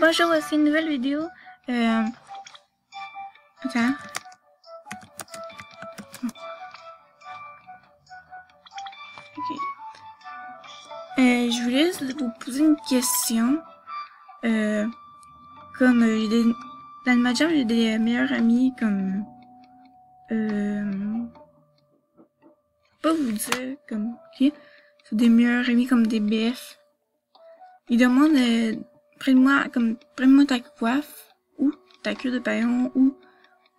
Bonjour, c'est une nouvelle vidéo. Euh... Attends. Ok. Euh, je voulais vous poser une question. Euh, comme euh, dans le Jam, j'ai des meilleurs amis comme... Euh... Pas vous dire comme... Ok. C'est des meilleurs amis comme des BF. Ils demandent... Prenne-moi comme prenne-moi ta coiffe ou ta queue de paillon ou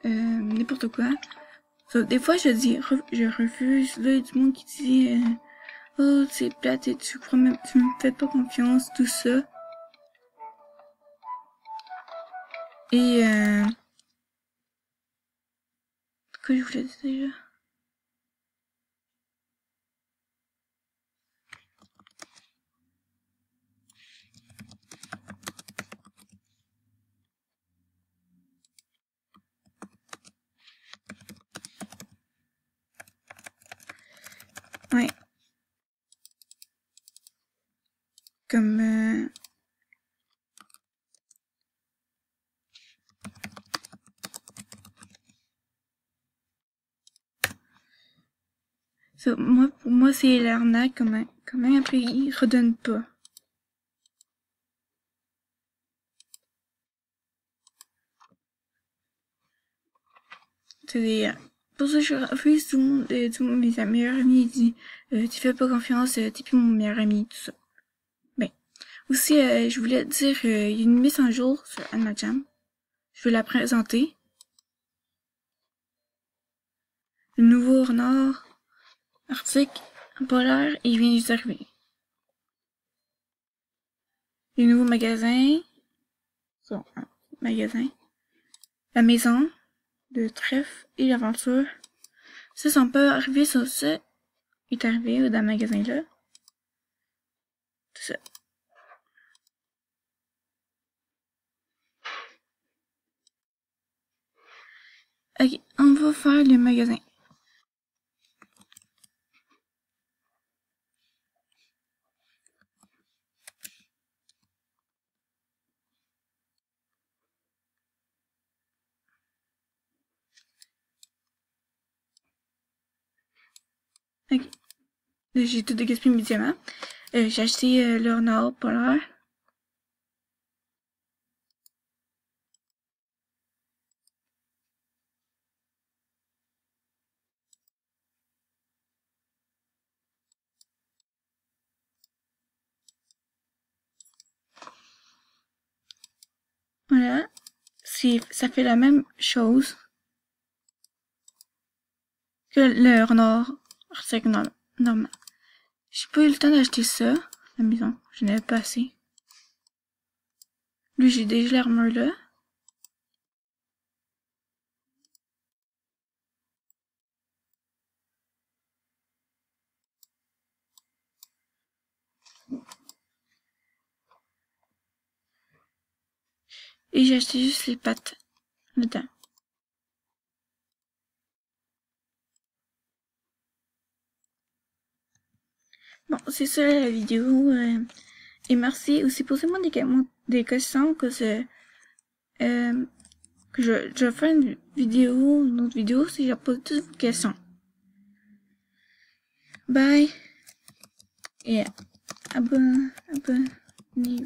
euh, n'importe quoi. So, des fois je dis je refuse. Là il y a du monde qui dit euh, oh c'est plate et tu crois même tu me fais pas confiance tout ça. Et euh, que je voulais dire déjà? Ouais. Comme... Euh... Moi, pour moi, c'est l'arnaque quand même. Quand même, après, ils redonnent pas. C'est des... Pour ça, je refuse tout le monde, euh, tout le monde, mes meilleurs amis, dit, euh, tu fais pas confiance, euh, t'es plus mon meilleur ami, tout ça. Ben. Aussi, euh, je voulais dire, euh, il y a une mise en jour sur Anna Jam. Je vais la présenter. Le nouveau renard arctique polaire, il vient d'arriver. Les nouveaux magasins. Sont un magasin. La maison de trèfle et l'aventure. Ça, sont pas arrivés sur ça. Est arrivé dans le magasin là. Tout ça. Ok, on va faire le magasin. Ok. Là, J'ai tout gaspillé mes diamants. Euh, J'ai acheté euh, le renard polaire. Voilà. Ça fait la même chose que le renard arctique normal. normal. J'ai pas eu le temps d'acheter ça, la maison. Je n'avais pas assez. Lui, j'ai déjà l'armure là. Et j'ai acheté juste les pattes dedans. Bon, c'est ça la vidéo. euh, et merci aussi. Posez-moi des, que- des questions que c'est. Euh, que je, je faire une vidéo, une autre vidéo si je pose toutes vos questions. Bye. Et abonne, abonnez-vous.